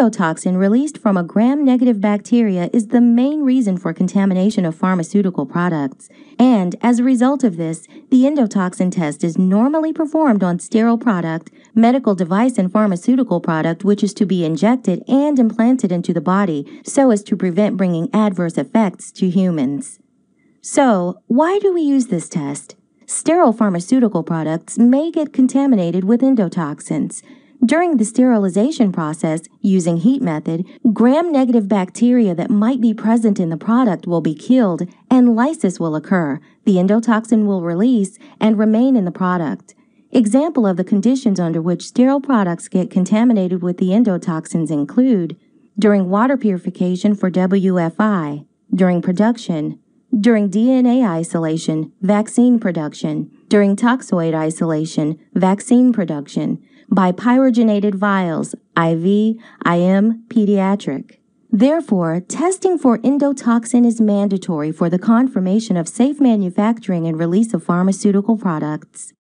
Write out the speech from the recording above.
endotoxin released from a gram negative bacteria is the main reason for contamination of pharmaceutical products. And as a result of this, the endotoxin test is normally performed on sterile product, medical device, and pharmaceutical product which is to be injected and implanted into the body so as to prevent bringing adverse effects to humans. So, why do we use this test? Sterile pharmaceutical products may get contaminated with endotoxins. During the sterilization process, using heat method, gram-negative bacteria that might be present in the product will be killed and lysis will occur. The endotoxin will release and remain in the product. Example of the conditions under which sterile products get contaminated with the endotoxins include during water purification for WFI, during production, during DNA isolation, vaccine production, during toxoid isolation, vaccine production, by pyrogenated vials, IV, IM, pediatric. Therefore, testing for endotoxin is mandatory for the confirmation of safe manufacturing and release of pharmaceutical products.